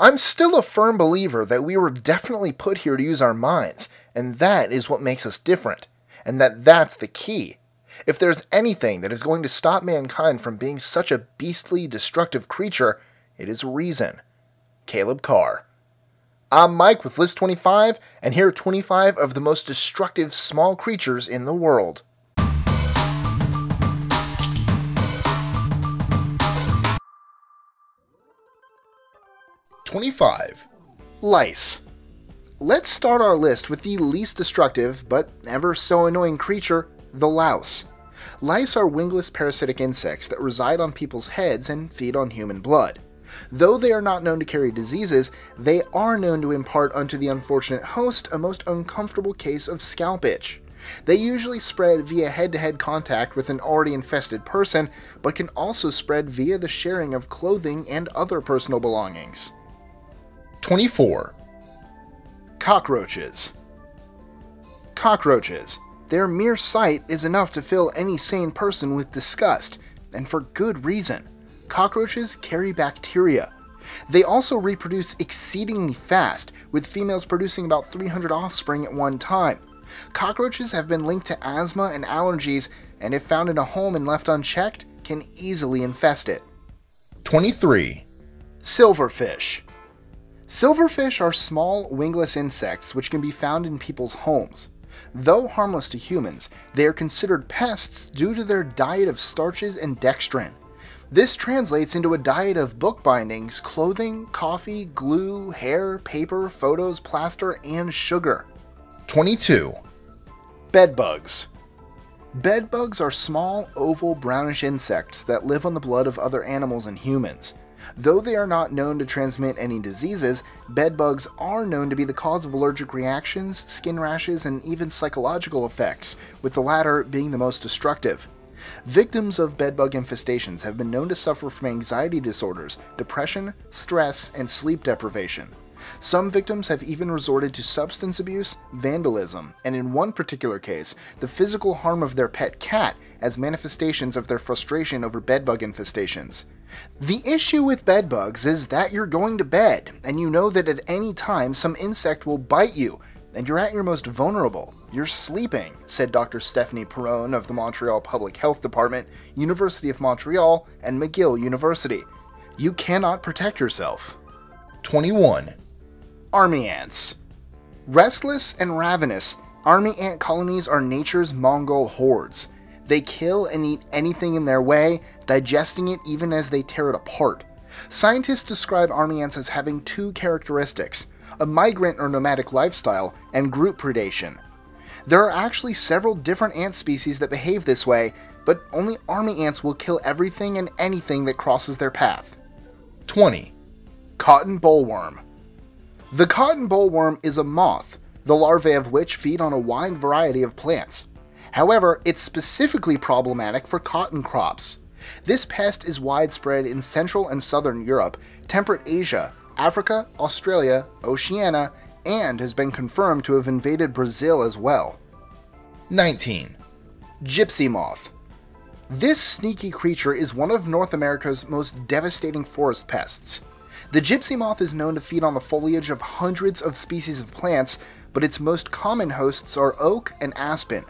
I'm still a firm believer that we were definitely put here to use our minds, and that is what makes us different, and that that's the key. If there's anything that is going to stop mankind from being such a beastly, destructive creature, it is reason. Caleb Carr. I'm Mike with List 25, and here are 25 of the most destructive small creatures in the world. Twenty-five. Lice. Let's start our list with the least destructive, but ever so annoying creature, the louse. Lice are wingless parasitic insects that reside on people's heads and feed on human blood. Though they are not known to carry diseases, they are known to impart unto the unfortunate host a most uncomfortable case of scalp itch. They usually spread via head to head contact with an already infested person, but can also spread via the sharing of clothing and other personal belongings. 24. Cockroaches. Cockroaches. Their mere sight is enough to fill any sane person with disgust, and for good reason. Cockroaches carry bacteria. They also reproduce exceedingly fast, with females producing about 300 offspring at one time. Cockroaches have been linked to asthma and allergies, and if found in a home and left unchecked, can easily infest it. 23. Silverfish. Silverfish are small, wingless insects which can be found in people's homes. Though harmless to humans, they are considered pests due to their diet of starches and dextrin. This translates into a diet of bookbindings, clothing, coffee, glue, hair, paper, photos, plaster, and sugar. 22. Bedbugs. Bedbugs are small, oval, brownish insects that live on the blood of other animals and humans. Though they are not known to transmit any diseases, bedbugs are known to be the cause of allergic reactions, skin rashes, and even psychological effects, with the latter being the most destructive. Victims of bedbug infestations have been known to suffer from anxiety disorders, depression, stress, and sleep deprivation. Some victims have even resorted to substance abuse, vandalism, and in one particular case, the physical harm of their pet cat as manifestations of their frustration over bedbug infestations. The issue with bedbugs is that you're going to bed, and you know that at any time some insect will bite you, and you're at your most vulnerable. You're sleeping, said Dr. Stephanie Perron of the Montreal Public Health Department, University of Montreal, and McGill University. You cannot protect yourself. 21. Army ants. Restless and ravenous, army ant colonies are nature's Mongol hordes. They kill and eat anything in their way, digesting it even as they tear it apart. Scientists describe army ants as having two characteristics a migrant or nomadic lifestyle, and group predation. There are actually several different ant species that behave this way, but only army ants will kill everything and anything that crosses their path. 20. Cotton bollworm. The cotton bollworm is a moth, the larvae of which feed on a wide variety of plants. However, it's specifically problematic for cotton crops. This pest is widespread in Central and Southern Europe, temperate Asia, Africa, Australia, Oceania, and has been confirmed to have invaded Brazil as well. 19. Gypsy Moth. This sneaky creature is one of North America's most devastating forest pests. The gypsy moth is known to feed on the foliage of hundreds of species of plants, but its most common hosts are oak and aspen.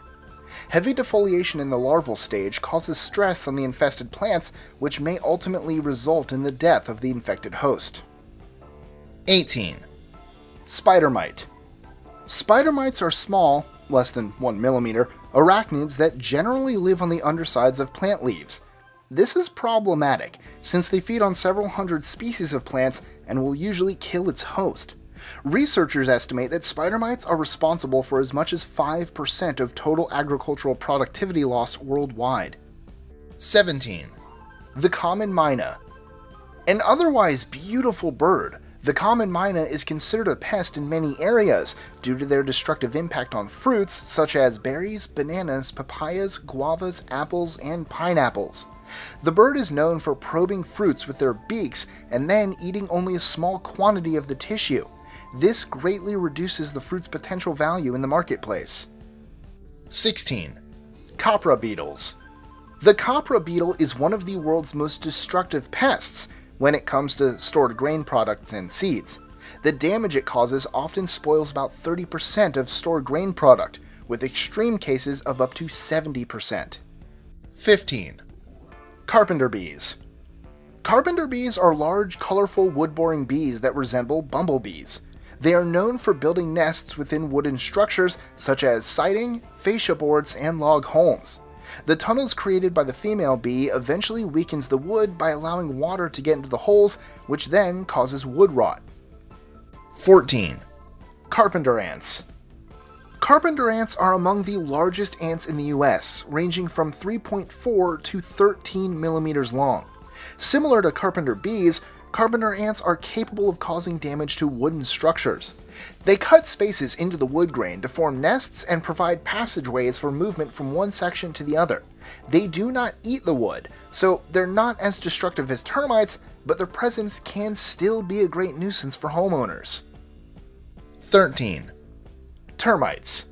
Heavy defoliation in the larval stage causes stress on the infested plants, which may ultimately result in the death of the infected host. 18. Spider mite. Spider mites are small, less than 1 millimeter, arachnids that generally live on the undersides of plant leaves. This is problematic, since they feed on several hundred species of plants and will usually kill its host. Researchers estimate that spider mites are responsible for as much as 5% of total agricultural productivity loss worldwide. 17. The common myna. An otherwise beautiful bird, the common myna is considered a pest in many areas due to their destructive impact on fruits such as berries, bananas, papayas, guavas, apples, and pineapples. The bird is known for probing fruits with their beaks and then eating only a small quantity of the tissue. This greatly reduces the fruit's potential value in the marketplace. 16. Khapra beetles. The khapra beetle is one of the world's most destructive pests, when it comes to stored grain products and seeds. The damage it causes often spoils about 30% of stored grain product, with extreme cases of up to 70%. 15. Carpenter bees. Carpenter bees are large, colorful wood boring bees that resemble bumblebees. They are known for building nests within wooden structures such as siding, fascia boards, and log homes. The tunnels created by the female bee eventually weakens the wood by allowing water to get into the holes, which then causes wood rot. 14. Carpenter ants. Carpenter ants are among the largest ants in the US, ranging from 3.4 to 13 millimeters long. Similar to carpenter bees, carpenter ants are capable of causing damage to wooden structures. They cut spaces into the wood grain to form nests and provide passageways for movement from one section to the other. They do not eat the wood, so they're not as destructive as termites, but their presence can still be a great nuisance for homeowners. 13. Termites.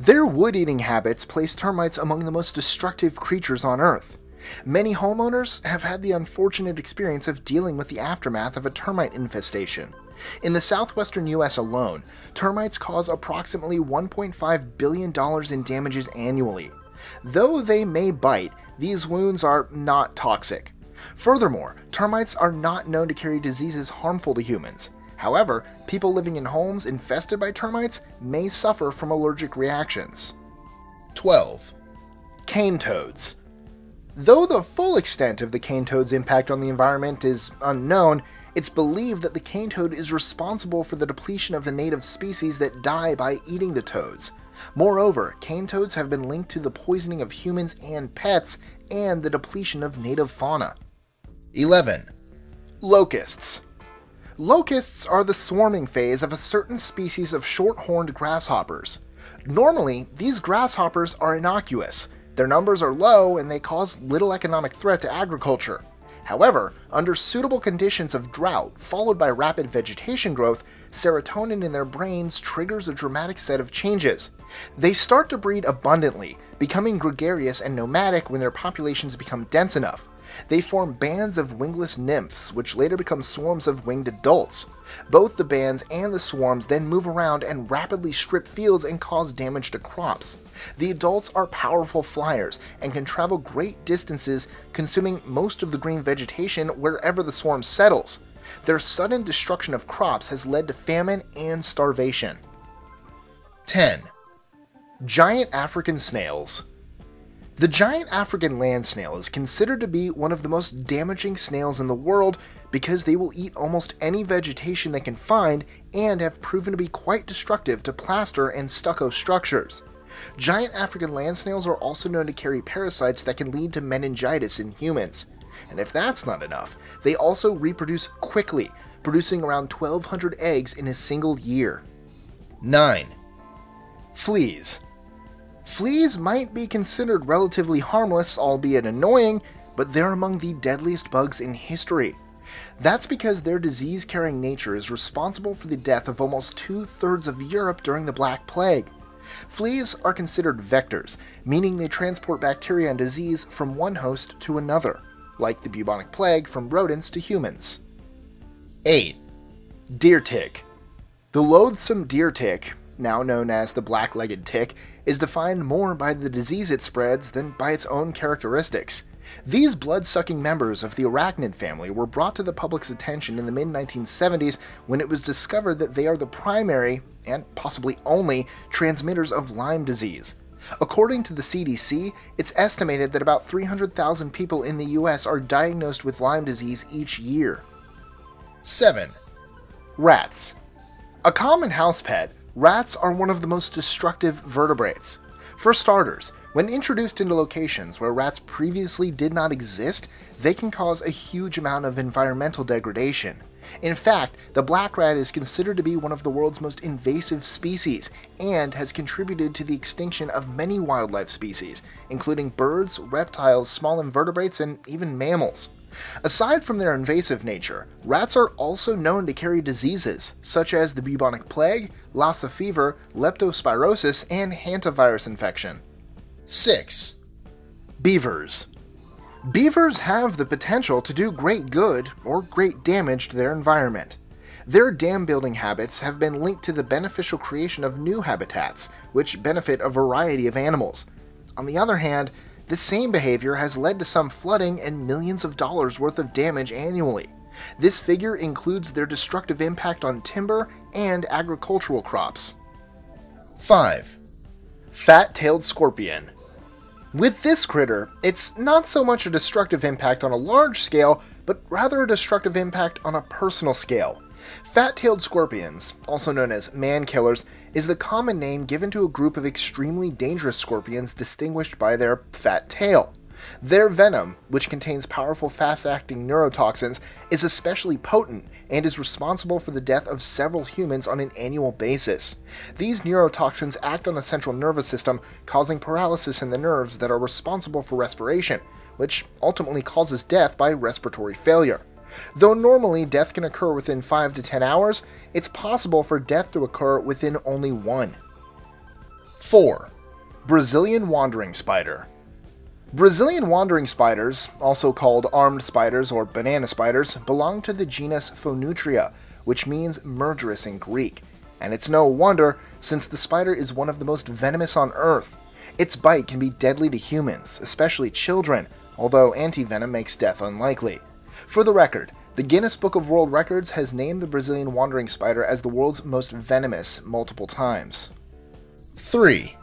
Their wood eating habits place termites among the most destructive creatures on Earth. Many homeowners have had the unfortunate experience of dealing with the aftermath of a termite infestation. In the southwestern US alone, termites cause approximately $1.5 billion in damages annually. Though they may bite, these wounds are not toxic. Furthermore, termites are not known to carry diseases harmful to humans. However, people living in homes infested by termites may suffer from allergic reactions. 12. Cane toads. Though the full extent of the cane toad's impact on the environment is unknown, it's believed that the cane toad is responsible for the depletion of the native species that die by eating the toads. Moreover, cane toads have been linked to the poisoning of humans and pets and the depletion of native fauna. 11. Locusts. Locusts are the swarming phase of a certain species of short horned grasshoppers. Normally, these grasshoppers are innocuous, their numbers are low and they cause little economic threat to agriculture. However, under suitable conditions of drought, followed by rapid vegetation growth, serotonin in their brains triggers a dramatic set of changes. They start to breed abundantly, becoming gregarious and nomadic when their populations become dense enough. They form bands of wingless nymphs, which later become swarms of winged adults. Both the bands and the swarms then move around and rapidly strip fields and cause damage to crops. The adults are powerful flyers and can travel great distances, consuming most of the green vegetation wherever the swarm settles. Their sudden destruction of crops has led to famine and starvation. 10. Giant African snails. The giant African land snail is considered to be one of the most damaging snails in the world because they will eat almost any vegetation they can find and have proven to be quite destructive to plaster and stucco structures. Giant African land snails are also known to carry parasites that can lead to meningitis in humans. And if that's not enough, they also reproduce quickly, producing around 1,200 eggs in a single year. 9. Fleas. Fleas might be considered relatively harmless, albeit annoying, but they're among the deadliest bugs in history. That's because their disease carrying nature is responsible for the death of almost two thirds of Europe during the Black Plague. Fleas are considered vectors, meaning they transport bacteria and disease from one host to another, like the bubonic plague from rodents to humans. 8. Deer tick. The loathsome deer tick, now known as the black legged tick, is defined more by the disease it spreads than by its own characteristics. These blood sucking members of the arachnid family were brought to the public's attention in the mid 1970s when it was discovered that they are the primary, and possibly only, transmitters of Lyme disease. According to the CDC, it's estimated that about 300,000 people in the US are diagnosed with Lyme disease each year. 7. Rats. A common house pet, rats are one of the most destructive vertebrates. For starters, when introduced into locations where rats previously did not exist, they can cause a huge amount of environmental degradation. In fact, the black rat is considered to be one of the world's most invasive species and has contributed to the extinction of many wildlife species, including birds, reptiles, small invertebrates, and even mammals. Aside from their invasive nature, rats are also known to carry diseases such as the bubonic plague, Lassa fever, leptospirosis, and hantavirus infection. 6. Beavers. Beavers have the potential to do great good or great damage to their environment. Their dam building habits have been linked to the beneficial creation of new habitats, which benefit a variety of animals. On the other hand, this same behavior has led to some flooding and millions of dollars worth of damage annually. This figure includes their destructive impact on timber and agricultural crops. 5. Fat tailed scorpion. With this critter, it's not so much a destructive impact on a large scale, but rather a destructive impact on a personal scale. Fat tailed scorpions, also known as man killers, is the common name given to a group of extremely dangerous scorpions distinguished by their fat tail. Their venom, which contains powerful fast acting neurotoxins, is especially potent and is responsible for the death of several humans on an annual basis. These neurotoxins act on the central nervous system, causing paralysis in the nerves that are responsible for respiration, which ultimately causes death by respiratory failure. Though normally death can occur within 5 to 10 hours, it's possible for death to occur within only one. 4. Brazilian Wandering Spider. Brazilian wandering spiders, also called armed spiders or banana spiders, belong to the genus Phoneutria, which means murderous in Greek. And it's no wonder, since the spider is one of the most venomous on Earth. Its bite can be deadly to humans, especially children, although antivenom makes death unlikely. For the record, the Guinness Book of World Records has named the Brazilian wandering spider as the world's most venomous multiple times. 3.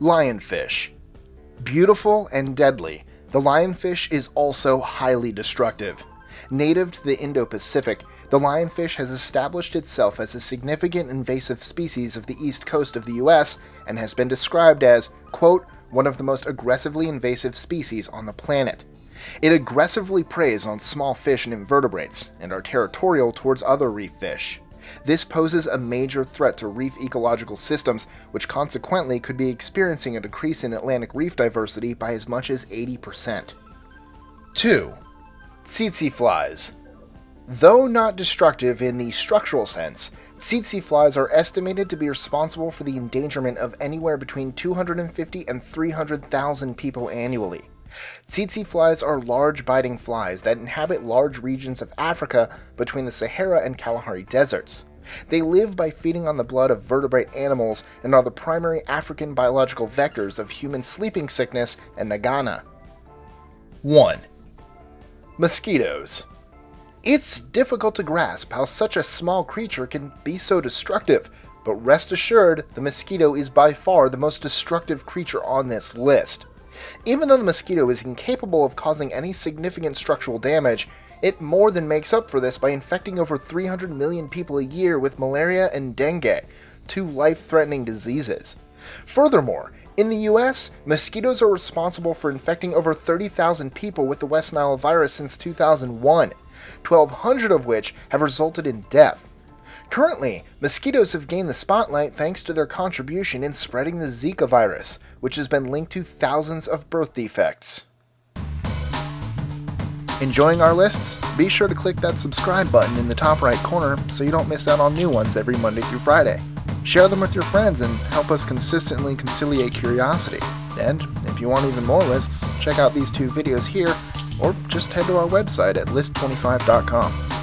Lionfish. Beautiful and deadly, the lionfish is also highly destructive. Native to the Indo Pacific, the lionfish has established itself as a significant invasive species of the east coast of the US and has been described as, quote, one of the most aggressively invasive species on the planet. It aggressively preys on small fish and invertebrates, and are territorial towards other reef fish. This poses a major threat to reef ecological systems, which consequently could be experiencing a decrease in Atlantic reef diversity by as much as 80%. 2. Tsetse flies. Though not destructive in the structural sense, tsetse flies are estimated to be responsible for the endangerment of anywhere between 250 and 300,000 people annually. Tsetse flies are large biting flies that inhabit large regions of Africa between the Sahara and Kalahari deserts. They live by feeding on the blood of vertebrate animals and are the primary African biological vectors of human sleeping sickness and nagana. 1. Mosquitoes. It's difficult to grasp how such a small creature can be so destructive, but rest assured, the mosquito is by far the most destructive creature on this list. Even though the mosquito is incapable of causing any significant structural damage, it more than makes up for this by infecting over 300 million people a year with malaria and dengue, two life threatening diseases. Furthermore, in the US, mosquitoes are responsible for infecting over 30,000 people with the West Nile virus since 2001, 1,200 of which have resulted in death. Currently, mosquitoes have gained the spotlight thanks to their contribution in spreading the Zika virus, which has been linked to thousands of birth defects. Enjoying our lists? Be sure to click that subscribe button in the top right corner so you don't miss out on new ones every Monday through Friday. Share them with your friends and help us consistently conciliate curiosity. And if you want even more lists, check out these two videos here or just head to our website at list25.com.